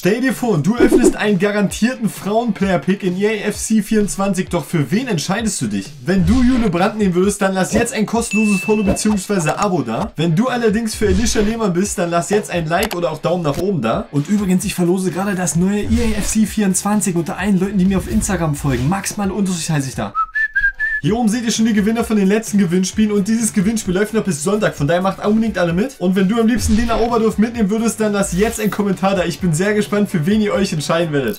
Stell dir vor, du öffnest einen garantierten Frauenplayer-Pick in EAFC 24, doch für wen entscheidest du dich? Wenn du Jule Brandt nehmen würdest, dann lass jetzt ein kostenloses Follow bzw. Abo da. Wenn du allerdings für Alicia Lehmann bist, dann lass jetzt ein Like oder auch Daumen nach oben da. Und übrigens, ich verlose gerade das neue EAFC 24 unter allen Leuten, die mir auf Instagram folgen. Max mal Unterschied heiße ich da. Hier oben seht ihr schon die Gewinner von den letzten Gewinnspielen und dieses Gewinnspiel läuft noch bis Sonntag, von daher macht unbedingt alle mit. Und wenn du am liebsten Lena Oberdorf mitnehmen würdest, dann lass jetzt einen Kommentar da. Ich bin sehr gespannt, für wen ihr euch entscheiden werdet.